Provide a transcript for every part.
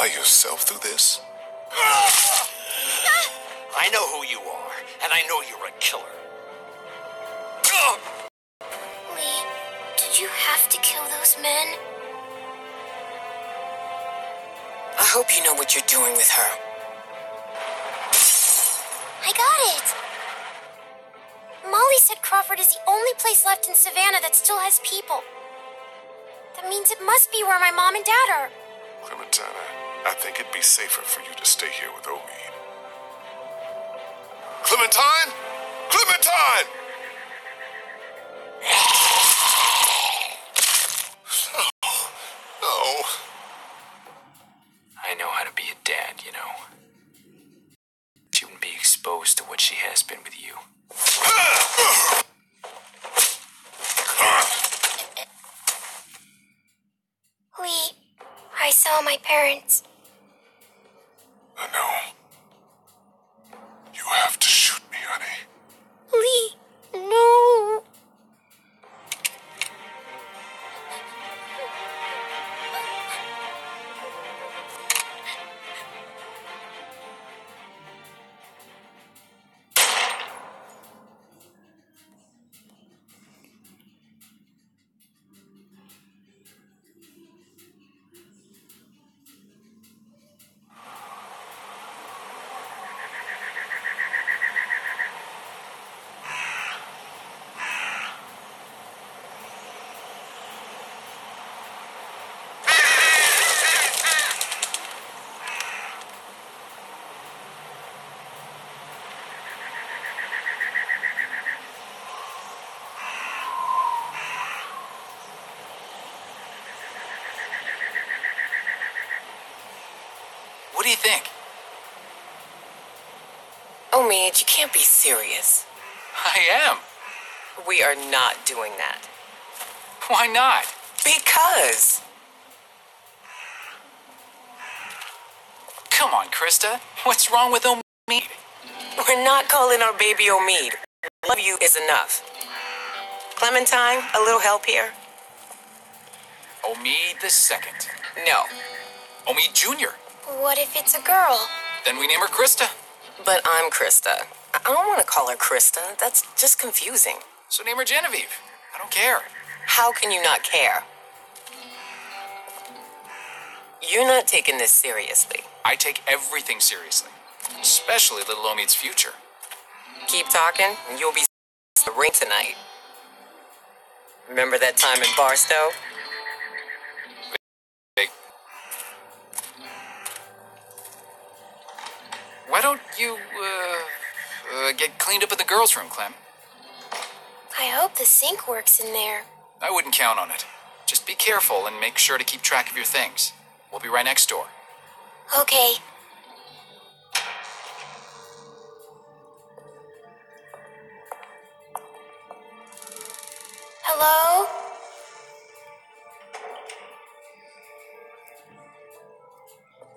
all by yourself through this? I know who you are, and I know you're a killer. Lee, did you have to kill those men? I hope you know what you're doing with her. I got it! Molly said Crawford is the only place left in Savannah that still has people. That means it must be where my mom and dad are. Clementine, I think it'd be safer for you to stay here with Omid. Clementine? Clementine! No. I know how to be a dad, you know. She wouldn't be exposed to what she has been with you. Lee, I saw my parents. What do you think? Oh, Midge, you can't be serious. I am. We are not doing that. Why not? Because. Come on, Christa. What's wrong with Omid? We're not calling our baby Omid. Love you is enough. Clementine, a little help here? Omid the second. No. Omid Jr. What if it's a girl? Then we name her Christa. But I'm Christa. I I don't want to call her Christa. That's just confusing. So name her Genevieve. I don't care. How can you not care? You're not taking this seriously. I take everything seriously, especially little Omid's future. Keep talking, and you'll be the ring tonight. Remember that time in Barstow? Why don't you uh, uh, get cleaned up in the girls' room, Clem? I hope the sink works in there. I wouldn't count on it. Just be careful and make sure to keep track of your things. We'll be right next door. Okay. Hello?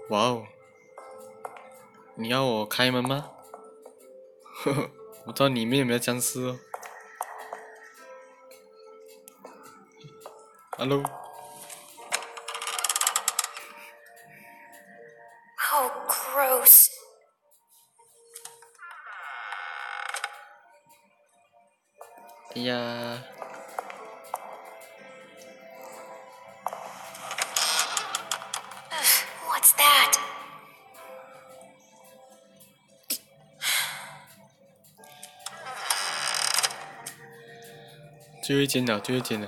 哇哦！你要我开门吗？呵呵，我不知道里面有没有僵尸哦。Hello，Oh, gross. 哎呀，最后一间了，最后一间了。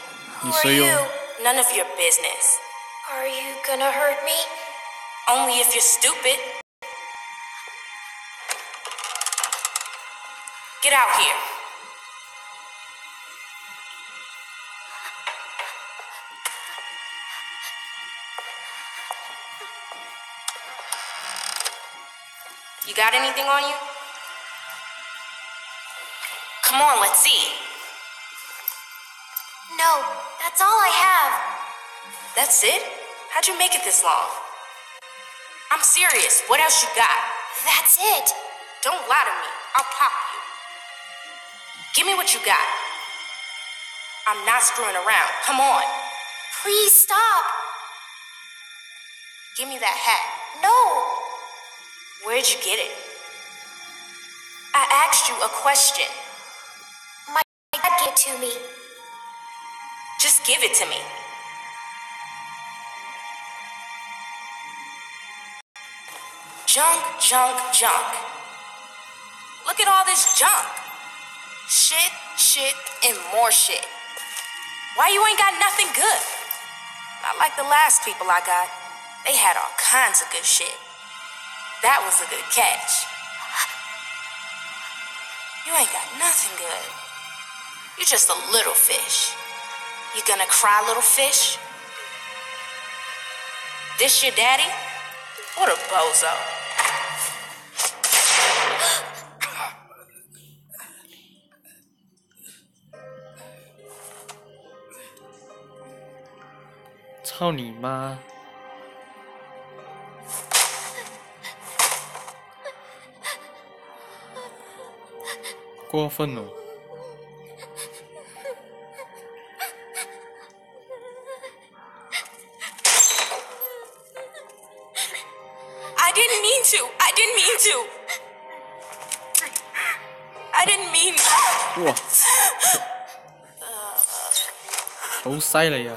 Who are you? Uh, none of your business. Are you gonna hurt me? Only if you're stupid. Get out here. You got anything on you? Come on, let's see. No, that's all I have. That's it? How'd you make it this long? I'm serious. What else you got? That's it. Don't lie to me. I'll pop you. Give me what you got. I'm not screwing around. Come on. Please stop. Give me that hat. No. Where'd you get it? I asked you a question. My dad gave it to me. Just give it to me. Junk, junk, junk. Look at all this junk. Shit, shit, and more shit. Why you ain't got nothing good? Not like the last people I got. They had all kinds of good shit. That was a good catch. You ain't got nothing good. You're just a little fish. You gonna cry, little fish? This your daddy? What a bozo. "操你妈！过分了！ 好犀利啊。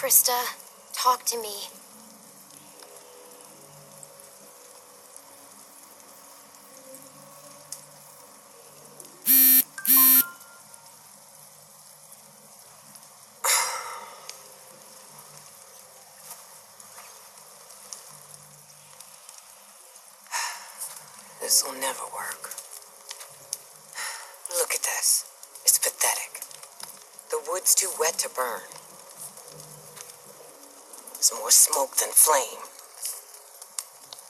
Christa, talk to me. this will never work. Look at this. It's pathetic. The wood's too wet to burn. It's more smoke than flame.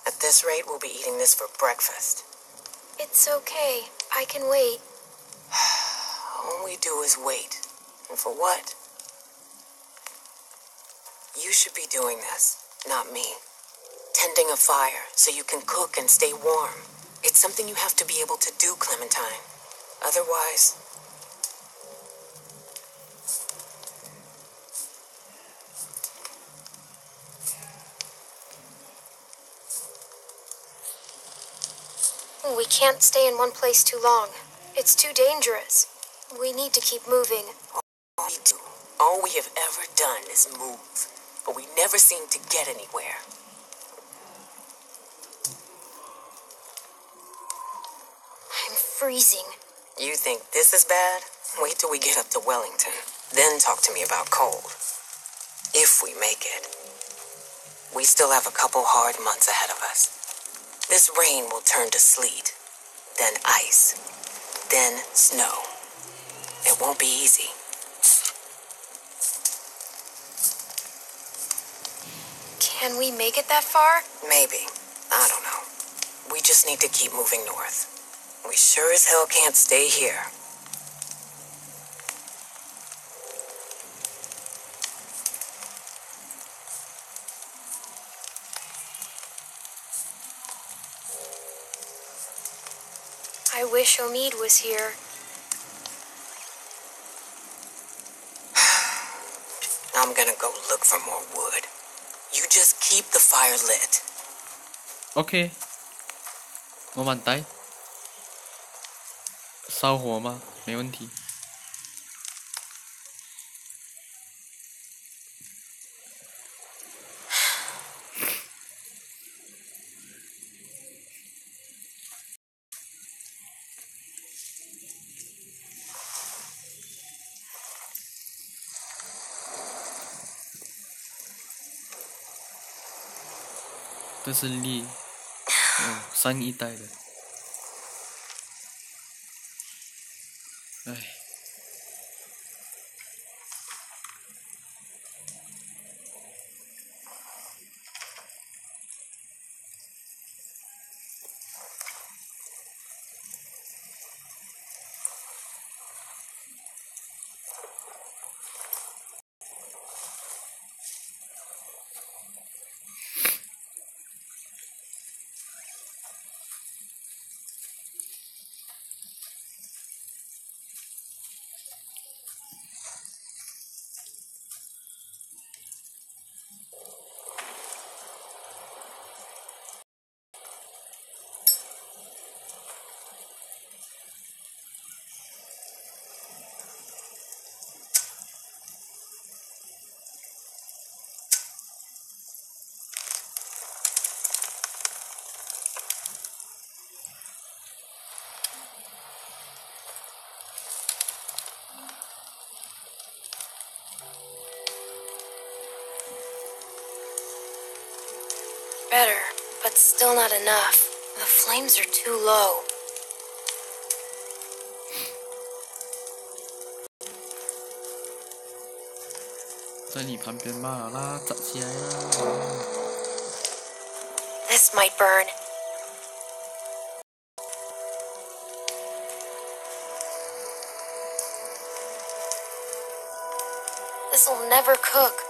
At this rate, we'll be eating this for breakfast. It's okay. I can wait. All we do is wait. And for what? You should be doing this, not me. Tending a fire so you can cook and stay warm. It's something you have to be able to do, Clementine. Otherwise, We can't stay in one place too long. It's too dangerous. We need to keep moving. all we do, all we have ever done is move. But we never seem to get anywhere. I'm freezing. You think this is bad? Wait till we get up to Wellington. Then talk to me about cold. If we make it. We still have a couple hard months ahead of us. This rain will turn to sleet, then ice, then snow. It won't be easy. Can we make it that far? Maybe. I don't know. We just need to keep moving north. We sure as hell can't stay here. I wish Omid was here. I'm gonna go look for more wood. You just keep the fire lit. OK，我慢呆。烧火吗？没问题。 这是力，哦，上一代的。哎 Better, but still not enough. The flames are too low. This might burn. This'll never cook.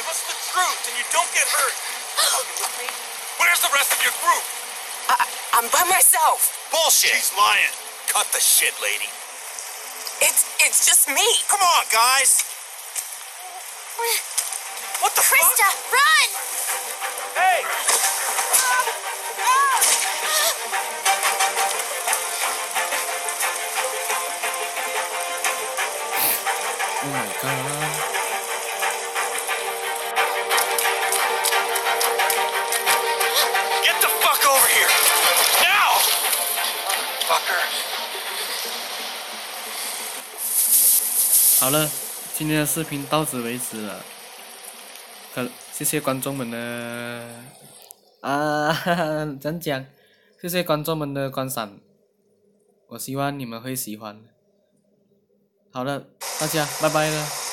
Give us the truth and you don't get hurt. Where's the rest of your group? I, I'm by myself. Bullshit. She's lying. Cut the shit, lady. It's it's just me. Come on, guys. What the Christa, fuck? run! Hey! Oh my god. 好了，今天的视频到此为止了。可谢谢观众们的啊，哈 哈怎讲？谢谢观众们的观赏，我希望你们会喜欢。好了，大家拜拜了。